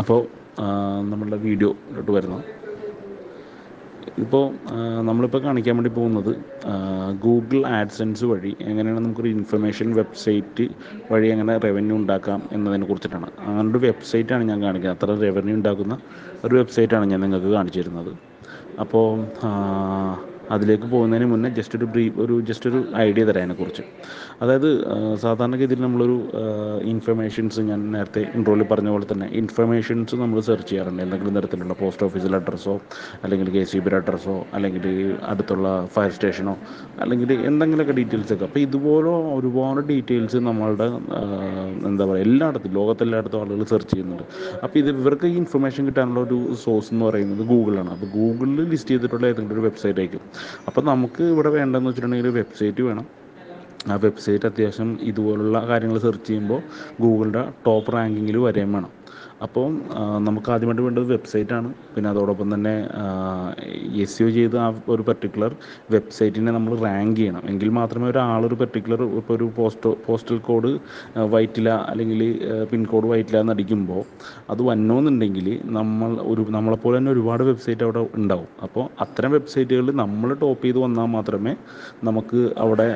അപ്പോൾ നമ്മളുടെ വീഡിയോയിലോട്ട് വരുന്നു. ഇപ്പോൾ നമ്മളിപ്പോൾ കാണിക്കാൻ വേണ്ടി പോകുന്നത് ഗൂഗിൾ ആഡ്സെൻസ് വഴി എങ്ങനെയാണ് നമുക്കൊരു ഇൻഫർമേഷൻ വെബ്സൈറ്റ് വഴി എങ്ങനെ റവന്യൂ ഉണ്ടാക്കാം എന്നതിനെ കുറിച്ചിട്ടാണ്. അങ്ങനെ ഒരു വെബ്സൈറ്റാണ് ഞാൻ കാണിക്കുന്നത്. അത്ര റവന്യൂ ഉണ്ടാക്കുന്ന ഒരു വെബ്സൈറ്റാണ് ഞാൻ നിങ്ങൾക്ക് കാണിച്ചു തരുന്നത്. അപ്പോൾ അതിലേക്ക് പോകുന്നതിന് മുന്നേ ജസ്റ്റ് ഒരു ബ്രീ ഒരു ജസ്റ്റ് ഒരു ഐഡിയ തരാം അതിനെക്കുറിച്ച്. അതായത് സാധാരണഗതിയിൽ നമ്മളൊരു ഇൻഫർമേഷൻസ് ഞാൻ നേരത്തെ ഇൻട്രോയിൽ പറഞ്ഞ പോലെ തന്നെ ഇൻഫർമേഷൻസ് നമ്മൾ സെർച്ച് ചെയ്യാറുണ്ട്. എന്തെങ്കിലും തരത്തിലുള്ള പോസ്റ്റ് ഓഫീസിലെ അഡ്രസ്സോ അല്ലെങ്കിൽ കെ സി ബിയുടെ അഡ്രസ്സോ അല്ലെങ്കിൽ അടുത്തുള്ള ഫയർ സ്റ്റേഷനോ അല്ലെങ്കിൽ എന്തെങ്കിലുമൊക്കെ ഡീറ്റെയിൽസ് ഒക്കെ. അപ്പോൾ ഇതുപോലെ ഒരുപാട് ഡീറ്റെയിൽസ് നമ്മളുടെ എന്താ പറയുക എല്ലായിടത്തും ലോകത്തെല്ലായിടത്തും ആളുകൾ സെർച്ച് ചെയ്യുന്നുണ്ട്. അപ്പോൾ ഇത് ഇവർക്ക് ഈ ഇൻഫർമേഷൻ കിട്ടാനുള്ള ഒരു സോഴ്സ് എന്ന് പറയുന്നത് ഗൂഗിളാണ് അപ്പോൾ ഗൂഗിളിൽ ലിസ്റ്റ് ചെയ്തിട്ടുള്ള ഏതെങ്കിലും ഒരു വെബ്സൈറ്റ് ആയിരിക്കും. അപ്പോൾ നമുക്ക് ഇവിടെ വേണ്ടതെന്ന് വെച്ചിട്ടുണ്ടെങ്കിൽ വെബ്സൈറ്റ് വേണം. ആ വെബ്സൈറ്റ് അത്യാവശ്യം ഇതുപോലുള്ള കാര്യങ്ങൾ സെർച്ച് ചെയ്യുമ്പോൾ ഗൂഗിളിന്റെ ടോപ്പ് റാങ്കിങ്ങിൽ വരെയും വേണം. അപ്പോൾ നമുക്ക് ആദ്യമായിട്ട് വേണ്ടത് വെബ്സൈറ്റാണ്. പിന്നെ അതോടൊപ്പം തന്നെ എസ് യു ചെയ്ത് ആ ഒരു പെർട്ടിക്കുലർ വെബ്സൈറ്റിനെ നമ്മൾ റാങ്ക് ചെയ്യണം. എങ്കിൽ മാത്രമേ ഒരാളൊരു പെർട്ടിക്കുലർ ഇപ്പോൾ ഒരു പോസ്റ്റ് പോസ്റ്റൽ കോഡ് വൈറ്റില അല്ലെങ്കിൽ പിൻകോഡ് വൈറ്റില എന്ന് അടിക്കുമ്പോൾ അത് വന്നോന്നുണ്ടെങ്കിൽ നമ്മൾ ഒരു നമ്മളെപ്പോലെ തന്നെ ഒരുപാട് വെബ്സൈറ്റ് അവിടെ ഉണ്ടാവും. അപ്പോൾ അത്തരം വെബ്സൈറ്റുകളിൽ നമ്മൾ ടോപ്പ് ചെയ്ത് വന്നാൽ മാത്രമേ നമുക്ക് അവിടെ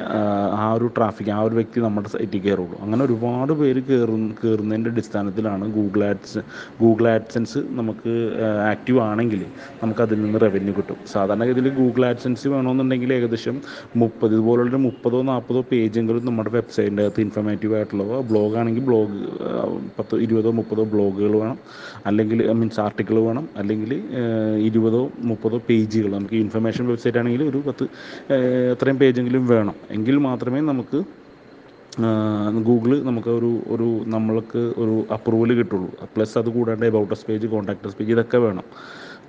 ആ ഒരു ട്രാഫിക് ആ ഒരു വ്യക്തി നമ്മുടെ സൈറ്റിൽ കയറുള്ളൂ. അങ്ങനെ ഒരുപാട് പേര് കയറുന്ന കയറുന്നതിന്റെ അടിസ്ഥാനത്തിലാണ് ഗൂഗിൾ ആഡ്സ് ഗൂഗിൾ ആഡ്സൻസ് നമുക്ക് ആക്റ്റീവ് ആണെങ്കിൽ നമുക്ക് അതിൽ നിന്ന് റവന്യൂ കിട്ടും. സാധാരണഗതിയിൽ ഗൂഗിൾ ആഡ്സൻസ് വേണമെന്നുണ്ടെങ്കിൽ ഏകദേശം മുപ്പത് ഇതുപോലുള്ള മുപ്പതോ നാൽപ്പതോ പേജെങ്കിലും നമ്മുടെ വെബ്സൈറ്റിന്റെ അകത്ത് ഇൻഫർമേറ്റീവ് ആയിട്ടുള്ളതോ ബ്ലോഗ് ആണെങ്കിൽ ബ്ലോഗ് പത്തോ ഇരുപതോ മുപ്പതോ ബ്ലോഗുകൾ വേണം. അല്ലെങ്കിൽ മീൻസ് ആർട്ടിക്കിൾ വേണം. അല്ലെങ്കിൽ ഇരുപതോ മുപ്പതോ പേജുകൾ നമുക്ക് ഇൻഫർമേഷൻ വെബ്സൈറ്റ് ആണെങ്കിൽ ഒരു പത്ത് എത്രയും പേജെങ്കിലും വേണം. എങ്കിൽ മാത്രമേ നമുക്ക് ഗൂഗിൾ നമുക്ക് ഒരു ഒരു നമ്മൾക്ക് ഒരു അപ്രൂവൽ കിട്ടുള്ളൂ. പ്ലസ് അത് കൂടാണ്ട് about us page contacts page ഇതൊക്കെ വേണം.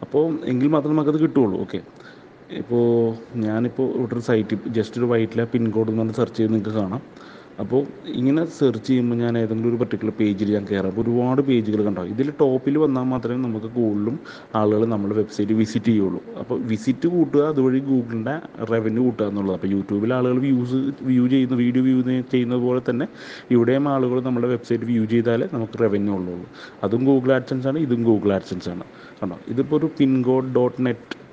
അപ്പോൾ എങ്കിൽ മാത്രമേ നമുക്കത് കിട്ടുള്ളൂ. ഓക്കെ ഇപ്പോൾ ഞാനിപ്പോൾ ഇവിടെ ഒരു സൈറ്റ് ജസ്റ്റ് ഒരു വൈറ്റില പിൻകോഡ് എന്ന് പറഞ്ഞ് സെർച്ച് ചെയ്ത് നിങ്ങൾക്ക് കാണാം. അപ്പോൾ ഇങ്ങനെ സെർച്ച് ചെയ്യുമ്പോൾ ഞാൻ ഏതെങ്കിലും ഒരു പർട്ടിക്കുലർ പേജിൽ ഞാൻ കയറാം അപ്പോൾ ഒരുപാട് പേജുകൾ കണ്ടാവും ഇതിൽ ടോപ്പിൽ വന്നാൽ മാത്രമേ നമുക്ക് കൂടുതലും ആളുകൾ നമ്മുടെ വെബ്സൈറ്റ് വിസിറ്റ് ചെയ്യുള്ളൂ. അപ്പോൾ വിസിറ്റ് കൂട്ടുക അതുവഴി ഗൂഗിളിന്റെ റവന്യൂ കൂട്ടുക എന്നുള്ളത് അപ്പോൾ യൂട്യൂബിൽ ആളുകൾ വ്യൂസ് വ്യൂ ചെയ്യുന്ന വീഡിയോ വ്യൂ ചെയ്യുന്നത് പോലെ തന്നെ ഇവിടെയും ആളുകൾ നമ്മുടെ വെബ്സൈറ്റ് വ്യൂ ചെയ്താലേ നമുക്ക് റവന്യൂ ഉള്ളൂ. അതും ഗൂഗിൾ ആഡ്സൻസ് ആണ് ഇതും ഗൂഗിൾ ആഡ്സൻസ് ആണ്. കണ്ടോ? ഇതിപ്പോൾ ഒരു pincode dot net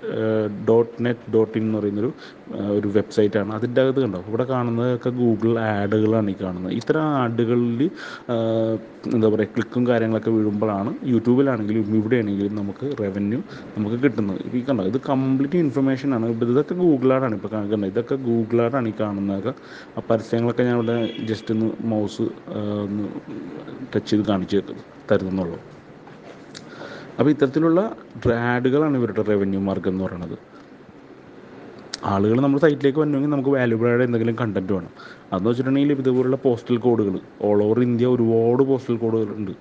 dot net dot in എന്ന് പറയുന്നൊരു ഒരു വെബ്സൈറ്റാണ്. അതിന്റെ അകത്ത് കണ്ടോ? ഇവിടെ കാണുന്നതൊക്കെ ഗൂഗിൾ ആഡുകളാണ് ഈ കാണുന്നത്. ഇത്തരം ആഡുകളിൽ എന്താ പറയുക ക്ലിക്കും കാര്യങ്ങളൊക്കെ വീഴുമ്പോഴാണ് യൂട്യൂബിലാണെങ്കിലും ഇവിടെയാണെങ്കിലും നമുക്ക് റവന്യൂ നമുക്ക് കിട്ടുന്നത്. ഈ കണ്ടോ? ഇത് കംപ്ലീറ്റ് ഇൻഫർമേഷൻ ആണ് ഇതൊക്കെ ഗൂഗിൾ ആഡാണ് ഇപ്പോൾ കാണിക്കുന്നത് ഇതൊക്കെ ഗൂഗിൾ ആഡാണ് ഈ കാണുന്നതൊക്കെ. ആ പരസ്യങ്ങളൊക്കെ ഞാൻ ഇവിടെ ജസ്റ്റ് ഒന്ന് മൗസ് ഒന്ന് ടച്ച് ചെയ്ത് കാണിച്ച് തരുന്നുള്ളൂ. അപ്പോൾ ഇത്തരത്തിലുള്ള ആഡുകളാണ് ഇവരുടെ റവന്യൂ മാർഗം എന്ന് പറയുന്നത്. ആളുകൾ നമ്മൾ സൈറ്റിലേക്ക് വരണമെങ്കിൽ നമുക്ക് വാല്യൂബിൾ ആയിട്ട് എന്തെങ്കിലും കണ്ടന്റ് വേണം. അതെന്ന് വെച്ചിട്ടുണ്ടെങ്കിൽ ഇതുപോലുള്ള പോസ്റ്റൽ കോഡുകൾ ഓൾ ഓവർ ഇന്ത്യ ഒരുപാട് പോസ്റ്റൽ കോഡുകളുണ്ട്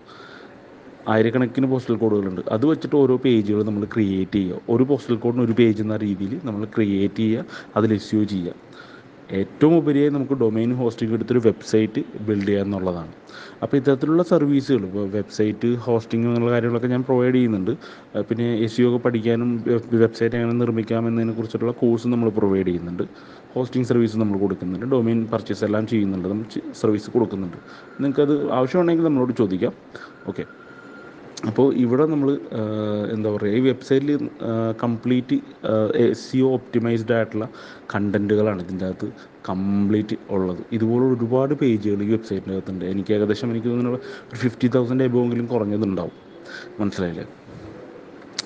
ആയിരക്കണക്കിന് പോസ്റ്റൽ കോഡുകളുണ്ട് അത് വെച്ചിട്ട് ഓരോ പേജുകൾ നമ്മൾ ക്രിയേറ്റ് ചെയ്യുക. ഒരു പോസ്റ്റൽ കോഡിന് ഒരു പേജ് എന്ന രീതിയിൽ നമ്മൾ ക്രിയേറ്റ് ചെയ്യുക അതിൽ ഇഷ്യൂ ചെയ്യുക. ഏറ്റവും ഉപരിയായി നമുക്ക് ഡൊമൈൻ ഹോസ്റ്റിംഗ് എടുത്തൊരു വെബ്സൈറ്റ് ബിൽഡ് ചെയ്യുക എന്നുള്ളതാണ്. അപ്പോൾ ഇത്തരത്തിലുള്ള സർവീസുകൾ ഇപ്പോൾ വെബ്സൈറ്റ് ഹോസ്റ്റിംഗ് എന്നുള്ള കാര്യങ്ങളൊക്കെ ഞാൻ പ്രൊവൈഡ് ചെയ്യുന്നുണ്ട്. പിന്നെ എസ് യു ഒക്കെ പഠിക്കാനും വെബ്സൈറ്റ് എങ്ങനെ നിർമ്മിക്കാം എന്നതിനെ കുറിച്ചിട്ടുള്ള കോഴ്സ് നമ്മൾ പ്രൊവൈഡ് ചെയ്യുന്നുണ്ട്. ഹോസ്റ്റിംഗ് സർവീസ് നമ്മൾ കൊടുക്കുന്നുണ്ട്. ഡൊമൈൻ പർച്ചേസ് എല്ലാം ചെയ്യുന്നുണ്ട്. നമ്മൾ സർവീസ് കൊടുക്കുന്നുണ്ട്. നിങ്ങൾക്കത് ആവശ്യമുണ്ടെങ്കിൽ നമ്മളോട് ചോദിക്കാം. ഓക്കെ അപ്പോൾ ഇവിടെ നമ്മൾ എന്താ പറയുക ഈ വെബ്സൈറ്റിൽ കംപ്ലീറ്റ് സി ഒ ഒപ്റ്റിമൈസ്ഡ് ആയിട്ടുള്ള കണ്ടന്റുകളാണ് ഇതിന്റെ അകത്ത് കംപ്ലീറ്റ് ഉള്ളത്. ഇതുപോലെ ഒരുപാട് പേജുകൾ ഈ വെബ്സൈറ്റിന്റെ അകത്തുണ്ട്. എനിക്ക് ഏകദേശം എനിക്ക് തോന്നുന്നു ഒരു ഫിഫ്റ്റി തൗസൻഡ് എബോവെങ്കിലും കുറഞ്ഞതുണ്ടാവും. മനസ്സിലായില്ലേ?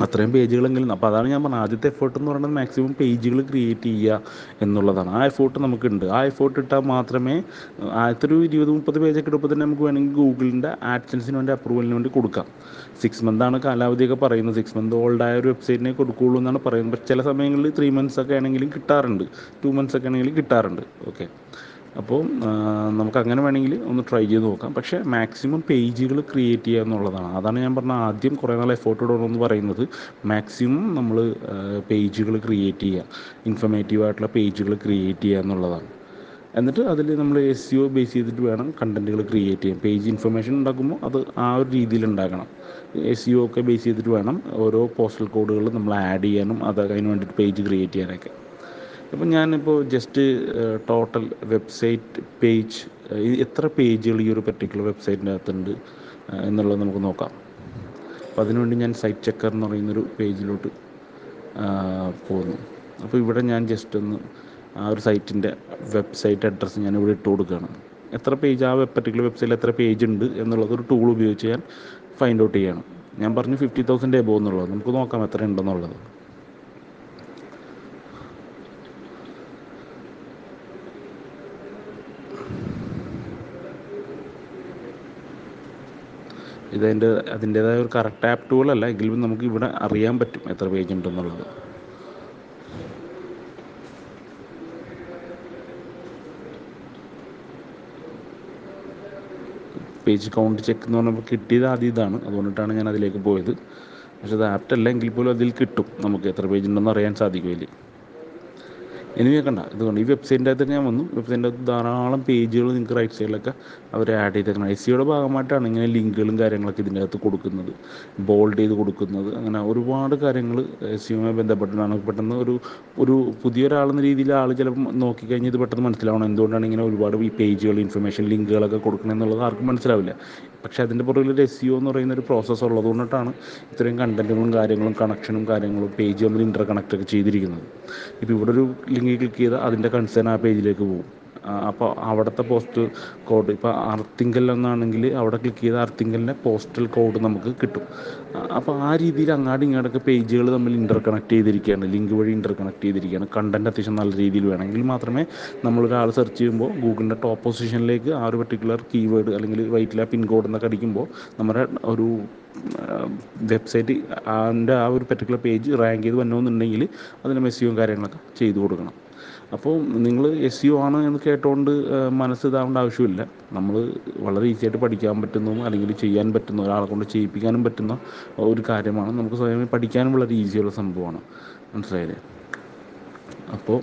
അത്രയും പേജുകളെങ്കിലും അപ്പോൾ അതാണ് ഞാൻ പറഞ്ഞത്. ആദ്യത്തെ എഫേർട്ട് എന്ന് പറയുന്നത് മാക്സിമം പേജുകൾ ക്രിയേറ്റ് ചെയ്യുക എന്നുള്ളതാണ്. ആ എഫേർട്ട് നമുക്കുണ്ട്. ആ എഫേർട്ട് ഇട്ടാൽ മാത്രമേ ആദ്യത്തെ ഒരു ഇരുപത് മുപ്പത് പേജൊക്കെ ഇടുമ്പോൾ തന്നെ നമുക്ക് വേണമെങ്കിൽ ഗൂഗിളിന്റെ ആഡ്സൻസിന് വേണ്ടി അപ്രൂവലിന് വേണ്ടി കൊടുക്കാം. സിക്സ് മന്താണ് കാലാവധിയൊക്കെ പറയുന്നത്. സിക്സ് മന്ത് ഓൾഡ് ആയ ഒരു വെബ്സൈറ്റിനെ കൊടുക്കുകയുള്ളൂ എന്നാണ് പറയുന്നത്. പക്ഷേ ചില സമയങ്ങളിൽ ത്രീ മന്ത്സ് ഒക്കെ ആണെങ്കിലും കിട്ടാറുണ്ട്. ടു മന്ത്സ് ഒക്കെ ആണെങ്കിലും കിട്ടാറുണ്ട്. ഓക്കെ അപ്പോൾ നമുക്ക് അങ്ങനെ വേണമെങ്കിൽ ഒന്ന് ട്രൈ ചെയ്ത് നോക്കാം. പക്ഷേ മാക്സിമം പേജുകൾ ക്രിയേറ്റ് ചെയ്യുക എന്നുള്ളതാണ്. അതാണ് ഞാൻ പറഞ്ഞ ആദ്യം കുറേ നാൾ എഫേർട്ട് ഇടണമെന്ന് പറയുന്നത്. മാക്സിമം നമ്മൾ പേജുകൾ ക്രിയേറ്റ് ചെയ്യുക. ഇൻഫർമേറ്റീവ് ആയിട്ടുള്ള പേജുകൾ ക്രിയേറ്റ് ചെയ്യുക എന്നുള്ളതാണ്. എന്നിട്ട് അതിൽ നമ്മൾ എസ് സി ഒ ബേസ് ചെയ്തിട്ട് വേണം കണ്ടന്റുകൾ ക്രിയേറ്റ് ചെയ്യാൻ. പേജ് ഇൻഫർമേഷൻ ഉണ്ടാക്കുമ്പോൾ അത് ആ ഒരു രീതിയിൽ ഉണ്ടാക്കണം. എസ് സി ഒക്കെ ബേസ് ചെയ്തിട്ട് വേണം ഓരോ പോസ്റ്റൽ കോഡുകൾ നമ്മൾ ആഡ് ചെയ്യാനും അത് അതിന് വേണ്ടിയിട്ട് പേജ് ക്രിയേറ്റ് ചെയ്യാനൊക്കെ. ഇപ്പം ഞാനിപ്പോൾ ജസ്റ്റ് ടോട്ടൽ വെബ്സൈറ്റ് പേജ് എത്ര പേജുകൾ ഈ ഒരു പെർട്ടിക്കുലർ വെബ്സൈറ്റിന്റെ അകത്തുണ്ട് എന്നുള്ളത് നമുക്ക് നോക്കാം. അപ്പം അതിനുവേണ്ടി ഞാൻ സൈറ്റ് ചെക്കർ എന്ന് പറയുന്നൊരു പേജിലോട്ട് പോകുന്നു. അപ്പോൾ ഇവിടെ ഞാൻ ജസ്റ്റ് ഒന്ന് ആ ഒരു സൈറ്റിന്റെ വെബ്സൈറ്റ് അഡ്രസ്സ് ഞാൻ ഇവിടെ ഇട്ട് കൊടുക്കുകയാണ്. എത്ര പേജ് ആ പർട്ടിക്കുലർ വെബ്സൈറ്റിൽ എത്ര പേജ് ഉണ്ട് എന്നുള്ളത് ഒരു ടൂൾ ഉപയോഗിച്ച് ഞാൻ ഫൈൻഡ് ഔട്ട് ചെയ്യണം. ഞാൻ പറഞ്ഞു ഫിഫ്റ്റി തൗസൻഡ് എബോ എന്നുള്ളത്. നമുക്ക് നോക്കാം എത്ര ഉണ്ടെന്നുള്ളത്. ഇതതിന്റെ അതിന്റേതായ ഒരു കറക്റ്റ് ആപ്പ് ടൂളല്ല എങ്കിലും നമുക്ക് ഇവിടെ അറിയാൻ പറ്റും എത്ര പേജ് ഉണ്ടെന്നുള്ളത്. പേജ് കൗണ്ട് ചെക്ക് എന്ന് പറഞ്ഞപ്പോൾ കിട്ടിയത് ആദ്യം ഇതാണ്. അതുകൊണ്ടിട്ടാണ് ഞാൻ അതിലേക്ക് പോയത്. പക്ഷേ അത് ആപ്റ്റ് അല്ല എങ്കിൽ പോലും അതിൽ കിട്ടും. നമുക്ക് എത്ര പേജ് ഉണ്ടെന്ന് അറിയാൻ സാധിക്കും ഇനി കണ്ട ഇതുകൊണ്ട് ഈ വെബ്സൈറ്റിന്റെ അകത്ത് ഞാൻ വന്നു. വെബ്സൈറ്റിന്റെ അകത്ത് ധാരാളം പേജുകൾ നിങ്ങൾക്ക് റൈറ്റ് സൈഡിലൊക്കെ അവർ ആഡ് ചെയ്തേക്കണം. എസ് സിയുടെ ഭാഗമായിട്ടാണ് ഇങ്ങനെ ലിങ്കുകളും കാര്യങ്ങളൊക്കെ ഇതിന്റെ അകത്ത് കൊടുക്കുന്നത്. ബോൾഡ് ചെയ്ത് കൊടുക്കുന്നത്. അങ്ങനെ ഒരുപാട് കാര്യങ്ങൾ എസ് സിയുമായി ബന്ധപ്പെട്ടിട്ടാണ്. പെട്ടെന്ന് ഒരു ഒരു പുതിയൊരാളെന്ന രീതിയിൽ ആൾ ചിലപ്പോൾ നോക്കിക്കഴിഞ്ഞാൽ ഇത് പെട്ടെന്ന് മനസ്സിലാവണം. എന്തുകൊണ്ടാണ് ഇങ്ങനെ ഒരുപാട് ഈ പേജുകൾ ഇൻഫർമേഷൻ ലിങ്കുകളൊക്കെ കൊടുക്കണമെന്നുള്ളത് ആർക്കും മനസ്സിലാവില്ല. പക്ഷേ അതിന്റെ പുറകിൽ ഒരു എസ് സിഒ എന്ന് പറയുന്ന ഒരു പ്രോസസ്സ് ഉള്ളത് കൊണ്ടിട്ടാണ് ഇത്രയും കണ്ടന്റുകളും കാര്യങ്ങളും കണക്ഷനും കാര്യങ്ങളും പേജ് തമ്മിൽ ഇന്റർ കണക്റ്റൊക്കെ ചെയ്തിരിക്കുന്നത്. ഇപ്പോൾ ഇവിടെ ഒരു ലിങ്കിൽ ക്ലിക്ക് ചെയ്താൽ അതിന്റെ കൺസേൺ ആ പേജിലേക്ക് പോകും. അപ്പോൾ അവിടുത്തെ പോസ്റ്റ് കോഡ് ഇപ്പോൾ അർത്തിങ്കൽ എന്നാണെങ്കിൽ അവിടെ ക്ലിക്ക് ചെയ്താൽ അർത്തിങ്കലിന്റെ പോസ്റ്റൽ കോഡ് നമുക്ക് കിട്ടും. അപ്പോൾ ആ രീതിയിൽ അങ്ങാടും ഇങ്ങോട്ടൊക്കെ പേജുകൾ തമ്മിൽ ഇന്റർ കണക്ട് ചെയ്തിരിക്കുകയാണ്. ലിങ്ക് വഴി ഇന്റർ കണക്ട് ചെയ്തിരിക്കുകയാണ്. കണ്ടന്റ് അത്യാവശ്യം നല്ല രീതിയിൽ വേണമെങ്കിൽ മാത്രമേ നമ്മളൊരാൾ സെർച്ച് ചെയ്യുമ്പോൾ ഗൂഗിളിന്റെ ടോപ്പ് പൊസിഷനിലേക്ക് ആ ഒരു പെർട്ടിക്കുലർ കീവേഡ് അല്ലെങ്കിൽ വൈറ്റില പിൻ കോഡ് എന്നൊക്കെ അടിക്കുമ്പോൾ നമ്മുടെ ഒരു വെബ്സൈറ്റ് അതിന്റെ ആ ഒരു പെർട്ടിക്കുലർ പേജ് റാങ്ക് ചെയ്ത് വരണമെന്നുണ്ടെങ്കിൽ അതിന് മെസ്സിയും കാര്യങ്ങളൊക്കെ ചെയ്തു കൊടുക്കണം. അപ്പോൾ നിങ്ങൾ എസ് യു ആണ് എന്ന് കേട്ടുകൊണ്ട് മനസ്സ് ഇതാവേണ്ട ആവശ്യമില്ല. നമ്മൾ വളരെ ഈസി ആയിട്ട് പഠിക്കാൻ പറ്റുന്നതും അല്ലെങ്കിൽ ചെയ്യാൻ പറ്റുന്ന ഒരാളെ കൊണ്ട് ചെയ്യിപ്പിക്കാനും പറ്റുന്ന ഒരു കാര്യമാണ്. നമുക്ക് സ്വയം പഠിക്കാനും വളരെ ഈസിയുള്ള സംഭവമാണ്. മനസ്സിലായില്ലേ? അപ്പോൾ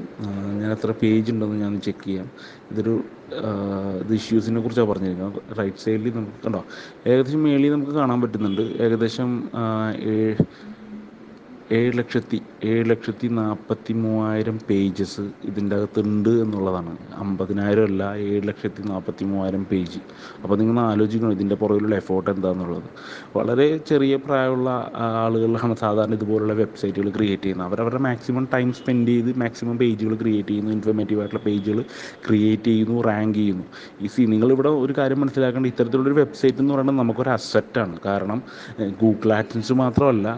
ഞാൻ എത്ര പേജ് ഉണ്ടെന്ന് ഞാൻ ചെക്ക് ചെയ്യാം. ഇതൊരു ഇത് ഇഷ്യൂസിനെ കുറിച്ചാണ് പറഞ്ഞിരിക്കുന്നത്. റൈറ്റ് സൈഡിൽ നമുക്ക് കണ്ടോ? ഏകദേശം മേളിൽ നമുക്ക് കാണാൻ പറ്റുന്നുണ്ട്. ഏകദേശം ഏഴ് ലക്ഷത്തി ഏഴ് ലക്ഷത്തി നാൽപ്പത്തി മൂവായിരം പേജസ് ഇതിന്റെ അകത്തുണ്ട് എന്നുള്ളതാണ്. അമ്പതിനായിരം അല്ല ഏഴ് ലക്ഷത്തി നാൽപ്പത്തി മൂവായിരം പേജ് അപ്പോൾ നിങ്ങൾ ആലോചിക്കണം ഇതിന്റെ പുറകിലുള്ള എഫോർട്ട് എന്താണെന്നുള്ളത് വളരെ ചെറിയ പ്രായമുള്ള ആളുകളാണ് സാധാരണ ഇതുപോലുള്ള വെബ്സൈറ്റുകൾ ക്രിയേറ്റ് ചെയ്യുന്നത്. അവരവരുടെ മാക്സിമം ടൈം സ്പെൻഡ് ചെയ്ത് മാക്സിമം പേജുകൾ ക്രിയേറ്റ് ചെയ്യുന്നു ഇൻഫോർമേറ്റീവ് ആയിട്ടുള്ള പേജുകൾ ക്രിയേറ്റ് ചെയ്യുന്നു റാങ്ക് ചെയ്യുന്നു. ഈ സി നിങ്ങളിവിടെ ഒരു കാര്യം മനസ്സിലാക്കേണ്ട ഇത്തരത്തിലുള്ളൊരു വെബ്സൈറ്റ് എന്ന് പറയുന്നത് നമുക്കൊരു അസറ്റാണ് കാരണം ഗൂഗിൾ ആഡ്സൻസ് മാത്രമല്ല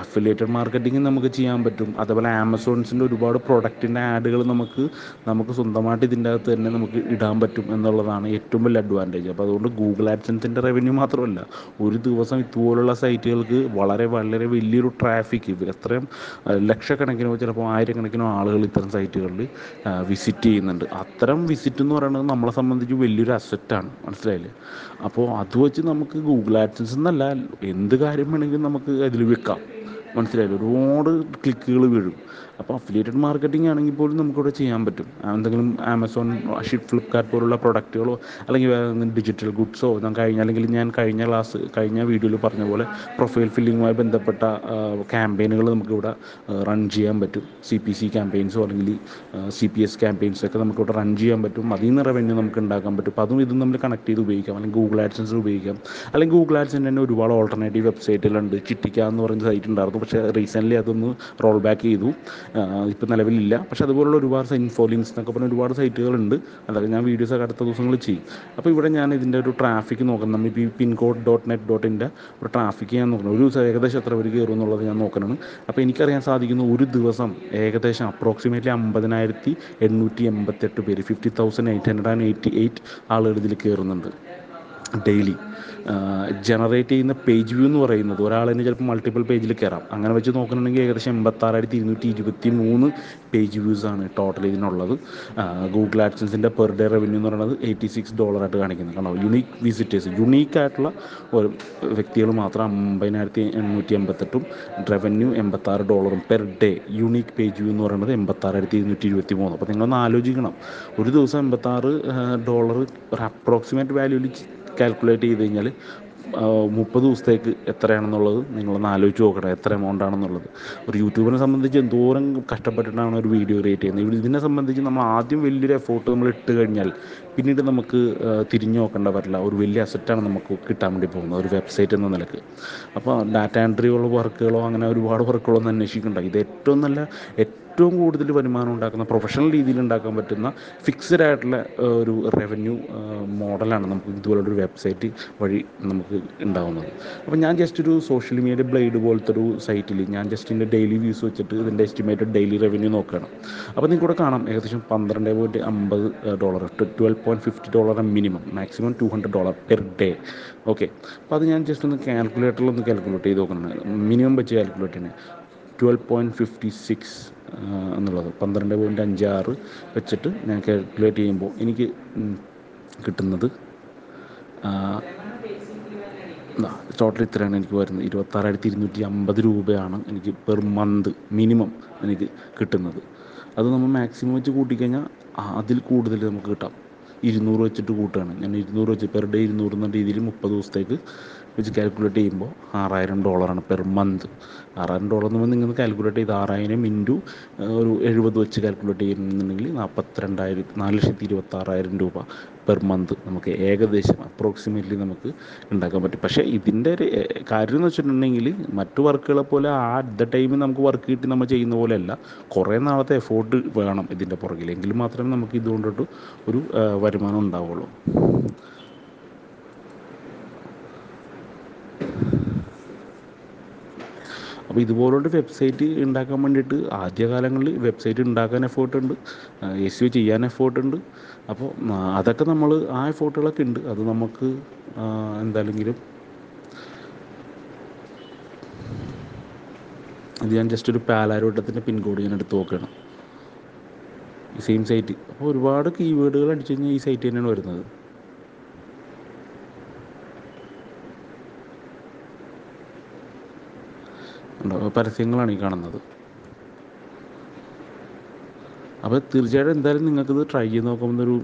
അഫിലിയേറ്റഡ് മാർക്കറ്റിംഗ് നമുക്ക് ചെയ്യാൻ പറ്റും. അതേപോലെ ആമസോൺസിന്റെ ഒരുപാട് പ്രൊഡക്റ്റിന്റെ ആഡുകൾ നമുക്ക് നമുക്ക് സ്വന്തമായിട്ട് ഇതിന്റെ അകത്ത് തന്നെ നമുക്ക് ഇടാൻ പറ്റും എന്നുള്ളതാണ് ഏറ്റവും വലിയ അഡ്വാന്റേജ് അപ്പോൾ അതുകൊണ്ട് ഗൂഗിൾ ആഡ്സൻസിന്റെ റവന്യൂ മാത്രമല്ല ഒരു ദിവസം ഇതുപോലുള്ള സൈറ്റുകൾക്ക് വളരെ വളരെ വലിയൊരു ട്രാഫിക് എത്രയും ലക്ഷക്കണക്കിനോ ചിലപ്പോൾ ആയിരക്കണക്കിനോ ആളുകൾ ഇത്തരം സൈറ്റുകളിൽ വിസിറ്റ് ചെയ്യുന്നുണ്ട്. അത്തരം വിസിറ്റ് എന്ന് പറയുന്നത് നമ്മളെ സംബന്ധിച്ച് വലിയൊരു അസറ്റാണ് മനസ്സിലായില്ലേ? അപ്പോൾ അത് വെച്ച് നമുക്ക് ഗൂഗിൾ ആഡ്സൻസ് എന്നല്ല എന്ത് കാര്യം വേണമെങ്കിലും നമുക്ക് അതിൽ വെക്കാം. മനസ്സിലായില്ലേ? ഒരുപാട് ക്ലിക്കുകൾ വീഴും. അപ്പോൾ അഫിലിയേറ്റഡ് മാർക്കറ്റിംഗ് ആണെങ്കിൽ പോലും നമുക്കിവിടെ ചെയ്യാൻ പറ്റും. എന്തെങ്കിലും ആമസോൺ ഫ്ലിപ്കാർട്ട് പോലുള്ള പ്രൊഡക്റ്റുകളോ അല്ലെങ്കിൽ ഡിജിറ്റൽ ഗുഡ്സോ ഞാൻ കഴിഞ്ഞ അല്ലെങ്കിൽ ഞാൻ കഴിഞ്ഞ ക്ലാസ് കഴിഞ്ഞ വീഡിയോയിൽ പറഞ്ഞ പോലെ പ്രൊഫൈൽ ഫില്ലിങ്ങുമായി ബന്ധപ്പെട്ട ക്യാമ്പയിനുകൾ നമുക്കിവിടെ റൺ ചെയ്യാൻ പറ്റും. സി പി സി ക്യാമ്പയിൻസോ അല്ലെങ്കിൽ സി പി എസ് ക്യാമ്പയിൻസൊക്കെ നമുക്കിവിടെ റൺ ചെയ്യാൻ പറ്റും. അതിൽ നിന്ന് റവന്യൂ നമുക്ക് ഉണ്ടാക്കാൻ പറ്റും. അപ്പോൾ അതും ഇതും നമ്മൾ കണക്ട് ചെയ്ത് ഉപയോഗിക്കാം. അല്ലെങ്കിൽ ഗൂഗിൾ ആഡ്സൻസ് ഉപയോഗിക്കാം. അല്ലെങ്കിൽ ഗൂഗിൾ ആഡ്സൻസ് തന്നെ ഒരുപാട് ഓൾട്ടർനേറ്റീവ് വെബ്സൈറ്റിലുണ്ട് ചിട്ടിക്ക എന്ന് പറയുന്ന സൈറ്റ് ഉണ്ടായിരുന്നു. പക്ഷേ റീസെന്റ്ലി അതൊന്ന് റോൾ ബാക്ക് ചെയ്തു. ഇപ്പോൾ നിലവിലില്ല. പക്ഷെ അതുപോലുള്ള ഒരുപാട് ഇൻഫോലിങ്സ് എന്നൊക്കെ പറഞ്ഞ ഒരുപാട് സൈറ്റുകളുണ്ട്. അതൊക്കെ ഞാൻ വീഡിയോസൊക്കെ അടുത്ത ദിവസങ്ങളിൽ ചെയ്യും. അപ്പോൾ ഇവിടെ ഞാൻ ഇതിന്റെ ഒരു ട്രാഫിക് നോക്കണം. നമ്മൾ ഇപ്പോൾ ഈ പിൻകോഡ് ഡോട്ട് നെറ്റ് ഡോട്ടിന്റെ ഒരു ട്രാഫിക് ഞാൻ നോക്കണം. ഒരു ദിവസം ഏകദേശം എത്ര പേര് കയറും എന്നുള്ളത് ഞാൻ നോക്കണം അപ്പോൾ എനിക്കറിയാൻ സാധിക്കുന്നു ഒരു ദിവസം ഏകദേശം അപ്രോക്സിമേറ്റ്ലി അമ്പതിനായിരത്തി എണ്ണൂറ്റി എൺപത്തെട്ട് പേര് fifty thousand eight hundred and eighty eight ആളുകൾ ഇതിൽ കയറുന്നുണ്ട് ഡെയിലി ജനറേറ്റ് ചെയ്യുന്ന പേജ് വ്യൂ എന്ന് പറയുന്നത് ഒരാൾ തന്നെ ചിലപ്പോൾ മൾട്ടിപ്പിൾ പേജിൽ കയറാം അങ്ങനെ വെച്ച് നോക്കുന്നുണ്ടെങ്കിൽ ഏകദേശം എൺപത്താറായിരത്തി ഇരുന്നൂറ്റി ഇരുപത്തി മൂന്ന് പേജ് വ്യൂസ് ആണ് ടോട്ടൽ ഇതിനുള്ളത് ഗൂഗിൾ ആഡ്സൻസിന്റെ പെർ ഡേ റവന്യൂ എന്ന് പറയുന്നത് എയ്റ്റി സിക്സ് ഡോളറായിട്ട് കാണിക്കുന്നത് കാണാം യുണീക്ക് വിസിറ്റേഴ്സ് യുണീക്ക് ആയിട്ടുള്ള ഒരു വ്യക്തികൾ മാത്രം അമ്പതിനായിരത്തി എണ്ണൂറ്റി എൺപത്തെട്ടും റവന്യൂ എൺപത്താറ് ഡോളറും per day unique page view എന്ന് പറയുന്നത് എൺപത്താറായിരത്തി ഇരുന്നൂറ്റി ഇരുപത്തി മൂന്ന് അപ്പോൾ നിങ്ങളൊന്ന് ആലോചിക്കണം. ഒരു ദിവസം എൺപത്താറ് ഡോളർ ഒരു അപ്രോക്സിമേറ്റ് വാല്യൂവിൽ കാൽക്കുലേറ്റ് ചെയ്ത് കഴിഞ്ഞാൽ മുപ്പത് ദിവസത്തേക്ക് എത്രയാണെന്നുള്ളത് നിങ്ങളൊന്ന് ആലോചിച്ച് നോക്കണം എത്ര എമൗണ്ട് ആണെന്നുള്ളത്. ഒരു യൂട്യൂബിനെ സംബന്ധിച്ച് എന്തോരം കഷ്ടപ്പെട്ടിട്ടാണ് ഒരു വീഡിയോ ക്രിയേറ്റ് ചെയ്യുന്നത്. ഇതിനെ സംബന്ധിച്ച് നമ്മൾ ആദ്യം വലിയൊരു എഫോർട്ട് നമ്മൾ ഇട്ട് കഴിഞ്ഞാൽ പിന്നീട് നമുക്ക് തിരിഞ്ഞു നോക്കേണ്ട വരില്ല. ഒരു വലിയ അസറ്റാണ് നമുക്ക് കിട്ടാൻ വേണ്ടി പോകുന്നത് ഒരു വെബ്സൈറ്റ് എന്ന നിലയ്ക്ക്. അപ്പോൾ ഡാറ്റ എൻട്രികളോ വർക്കുകളോ അങ്ങനെ ഒരുപാട് വർക്കുകളോ ഒന്നും അന്വേഷിക്കേണ്ട. ഇത് ഏറ്റവും നല്ല ഏറ്റവും കൂടുതൽ വരുമാനം ഉണ്ടാക്കുന്ന പ്രൊഫഷണൽ രീതിയിൽ ഉണ്ടാക്കാൻ പറ്റുന്ന ഫിക്സഡ് ആയിട്ടുള്ള ഒരു റവന്യൂ മോഡലാണ് നമുക്ക് ഇതുപോലൊരു വെബ്സൈറ്റ് വഴി നമുക്ക് ഉണ്ടാകുന്നത് അപ്പോൾ ഞാൻ ജസ്റ്റ് ഒരു സോഷ്യൽ മീഡിയ ബ്ലേഡ് പോലത്തെ ഒരു സൈറ്റിൽ ഞാൻ ജസ്റ്റ് ഇതിന്റെ ഡെയിലി വ്യൂസ് വെച്ചിട്ട് ഇതിന്റെ എസ്റ്റിമേറ്റഡ് ഡെയിലി റവന്യൂ നോക്കുകയാണ് അപ്പോൾ നിങ്ങൾക്ക് ഇവിടെ കാണാം. ഏകദേശം പന്ത്രണ്ട് പോയിന്റ് അമ്പത് dollar twelve point fifty dollar minimum maximum two hundred dollar per day okay അപ്പോൾ അത് ഞാൻ ജസ്റ്റ് ഒന്ന് കാൽക്കുലേറ്ററിൽ ഒന്ന് കാൽക്കുലേറ്റ് ചെയ്ത് നോക്കണം മിനിമം വെച്ച് കാൽക്കുലേറ്റ് ചെയ്യണേ. ട്വൽവ് പോയിന്റ് ഫിഫ്റ്റി സിക്സ് എന്നുള്ളത്. പന്ത്രണ്ട് പോയിന്റ് അഞ്ച് ആറ് വെച്ചിട്ട് ഞാൻ കാൽക്കുലേറ്റ് ചെയ്യുമ്പോൾ എനിക്ക് കിട്ടുന്നത് ടോട്ടൽ ഇത്രയാണ് എനിക്ക് വരുന്നത്. ഇരുപത്താറായിരത്തി ഇരുന്നൂറ്റി അമ്പത് രൂപയാണ് എനിക്ക് പെർ മന്ത് മിനിമം എനിക്ക് കിട്ടുന്നത്. അത് നമ്മൾ മാക്സിമം വെച്ച് കൂട്ടിക്കഴിഞ്ഞാൽ അതിൽ കൂടുതൽ നമുക്ക് കിട്ടാം. ഇരുന്നൂറ് വെച്ചിട്ട് കൂട്ടുകയാണ് ഞാൻ ഇരുന്നൂറ് വെച്ച് പെർ ഡേ ഇരുന്നൂറ് എന്ന രീതിയിൽ മുപ്പത് ദിവസത്തേക്ക് വെച്ച് കാൽക്കുലേറ്റ് ചെയ്യുമ്പോൾ ആറായിരം ഡോളറാണ് പെർ മന്ത് ആറായിരം ഡോളർ എന്ന് നിങ്ങൾ കാൽക്കുലേറ്റ് ചെയ്ത് ആറായിരം ഇന്റു ഒരു എഴുപത് വെച്ച് കാൽക്കുലേറ്റ് ചെയ്യുന്നുണ്ടെങ്കിൽ നാൽപ്പത്തിരണ്ടായിരത്തി നാല് ലക്ഷത്തി ഇരുപത്താറായിരം രൂപ പെർ മന്ത് നമുക്ക് ഏകദേശം അപ്രോക്സിമേറ്റ്ലി നമുക്ക് ഉണ്ടാക്കാൻ പറ്റും. പക്ഷേ ഇതിന്റെ ഒരു കാര്യം എന്ന് വെച്ചിട്ടുണ്ടെങ്കിൽ മറ്റു വർക്കുകളെ പോലെ ആ അറ്റ് ദ ടൈമിൽ നമുക്ക് വർക്ക് കിട്ടി നമ്മൾ ചെയ്യുന്ന പോലെയല്ല. കുറേ നാളത്തെ എഫോർട്ട് വേണം ഇതിന്റെ പുറകിൽ. എങ്കിൽ മാത്രമേ നമുക്ക് ഇതുകൊണ്ടിട്ട് ഒരു വരുമാനം ഉണ്ടാവുള്ളൂ. അപ്പോൾ ഇതുപോലുള്ള വെബ്സൈറ്റ് ഉണ്ടാക്കാൻ വേണ്ടിയിട്ട് ആദ്യകാലങ്ങളിൽ വെബ്സൈറ്റ് ഉണ്ടാക്കാൻ എഫേർട്ട് ഉണ്ട്. എസ് യു ചെയ്യാൻ എഫേർട്ട് ഉണ്ട്. അപ്പോൾ അതൊക്കെ നമ്മൾ ആ എഫേർട്ടുകളൊക്കെ ഉണ്ട്. അത് നമുക്ക് എന്തായാലും ഇത് ഞാൻ ജസ്റ്റ് ഒരു പാലാരോട്ടത്തിന്റെ പിൻകോഡ് ഞാൻ എടുത്ത് നോക്കണം സെയിം സൈറ്റ് അപ്പോൾ ഒരുപാട് കീവേഡുകൾ അടിച്ചു കഴിഞ്ഞാൽ ഈ സൈറ്റ് തന്നെയാണ് വരുന്നത്. പരസ്യങ്ങളാണ് ഈ കാണുന്നത്. അപ്പോൾ തീർച്ചയായിട്ടും എന്തായാലും നിങ്ങൾക്കിത് ട്രൈ ചെയ്ത് നോക്കുമ്പോൾ ഒരു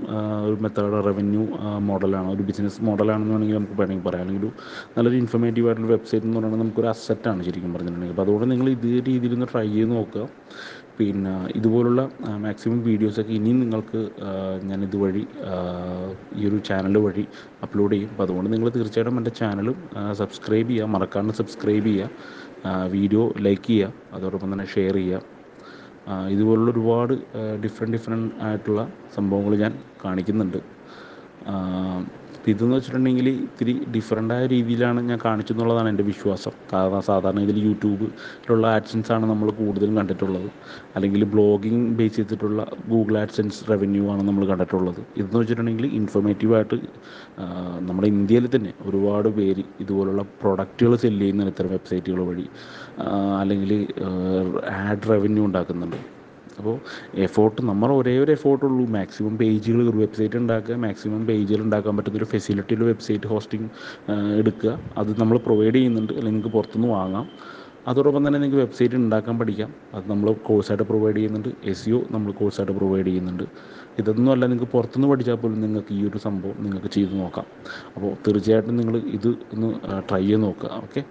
ഒരു മെത്തേഡ് റവന്യൂ മോഡലാണ് ഒരു ബിസിനസ് മോഡലാണെന്ന് വേണമെങ്കിൽ നമുക്ക് വേണമെങ്കിൽ പറയാം. അല്ലെങ്കിൽ ഒരു നല്ലൊരു ഇൻഫർമേറ്റീവ് ആയിട്ടുള്ള വെബ്സൈറ്റ് എന്ന് പറയുന്നത് നമുക്കൊരു അസറ്റാണ് ശരിക്കും പറഞ്ഞിട്ടുണ്ടെങ്കിൽ. അപ്പോൾ അതുകൊണ്ട് നിങ്ങൾ ഇതേ രീതിയിൽ ഒന്ന് ട്രൈ ചെയ്ത് നോക്കുക. പിന്നെ ഇതുപോലുള്ള മാക്സിമം വീഡിയോസൊക്കെ ഇനിയും നിങ്ങൾക്ക് ഞാൻ ഇതുവഴി ഈ ഒരു ചാനൽ വഴി അപ്ലോഡ് ചെയ്യും. അപ്പോൾ അതുകൊണ്ട് നിങ്ങൾ തീർച്ചയായിട്ടും എന്റെ ചാനലും സബ്സ്ക്രൈബ് ചെയ്യുക. മറക്കാണ്ട് സബ്സ്ക്രൈബ് ചെയ്യുക. വീഡിയോ ലൈക്ക് ചെയ്യുക അതോടൊപ്പം തന്നെ ഷെയർ ചെയ്യുക. ഇതുപോലുള്ള ഒരുപാട് ഡിഫറെന്റ് ഡിഫറെന്റ് ആയിട്ടുള്ള സംഭവങ്ങൾ ഞാൻ കാണിക്കുന്നുണ്ട്. ഇതെന്ന് വെച്ചിട്ടുണ്ടെങ്കിൽ ഇത്തിരി ഡിഫറെന്റായ രീതിയിലാണ് ഞാൻ കാണിച്ചു എന്നുള്ളതാണ് എന്റെ വിശ്വാസം. കാരണം സാധാരണ ഇതിൽ യൂട്യൂബിലുള്ള ആഡ്സൻസ് ആണ് നമ്മൾ കൂടുതലും കണ്ടിട്ടുള്ളത്. അല്ലെങ്കിൽ ബ്ലോഗിങ് ബേസ് ചെയ്തിട്ടുള്ള ഗൂഗിൾ ആഡ്സൻസ് റവന്യൂ ആണ് നമ്മൾ കണ്ടിട്ടുള്ളത്. ഇതെന്ന് വെച്ചിട്ടുണ്ടെങ്കിൽ ഇൻഫോർമേറ്റീവായിട്ട് നമ്മുടെ ഇന്ത്യയിൽ തന്നെ ഒരുപാട് പേര് ഇതുപോലുള്ള പ്രൊഡക്റ്റുകൾ സെൽ ചെയ്യുന്ന ഇത്തരം വെബ്സൈറ്റുകൾ വഴി അല്ലെങ്കിൽ ആഡ് റവന്യൂ ഉണ്ടാക്കുന്നുണ്ട്. അപ്പോൾ എഫോർട്ട് നമ്മൾ ഒരേ ഒരു എഫോർട്ട് ഉള്ളൂ. മാക്സിമം പേജുകൾ ഒരു വെബ്സൈറ്റ് ഉണ്ടാക്കുക മാക്സിമം പേജുകൾ ഉണ്ടാക്കാൻ പറ്റുന്ന ഒരു ഫെസിലിറ്റിയുള്ള വെബ്സൈറ്റ് ഹോസ്റ്റിംഗ് എടുക്കുക. അത് നമ്മൾ പ്രൊവൈഡ് ചെയ്യുന്നുണ്ട്. അല്ലെങ്കിൽ നിങ്ങൾക്ക് പുറത്തുനിന്ന് വാങ്ങാം. അതോടൊപ്പം തന്നെ നിങ്ങൾക്ക് വെബ്സൈറ്റ് ഉണ്ടാക്കാൻ പഠിക്കാം. അത് നമ്മൾ കോഴ്സായിട്ട് പ്രൊവൈഡ് ചെയ്യുന്നുണ്ട്. എസ് യു നമ്മൾ കോഴ്സായിട്ട് പ്രൊവൈഡ് ചെയ്യുന്നുണ്ട്. ഇതൊന്നും അല്ല നിങ്ങൾക്ക് പുറത്തുനിന്ന് പഠിച്ചാൽ പോലും നിങ്ങൾക്ക് ഈ ഒരു സംഭവം നിങ്ങൾക്ക് ചെയ്ത് നോക്കാം. അപ്പോൾ തീർച്ചയായിട്ടും നിങ്ങൾ ഇത് ഒന്ന് ട്രൈ ചെയ്ത് നോക്കുക. ഓക്കെ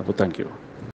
അപ്പോൾ താങ്ക് യു